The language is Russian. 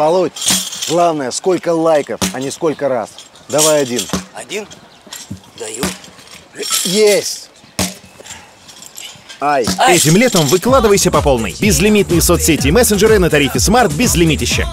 Володь, главное, сколько лайков, а не сколько раз. Давай один. Один? Даю. Есть! Ай. Этим летом выкладывайся по полной. Безлимитные соцсети и мессенджеры на тарифе Smart без лимитища.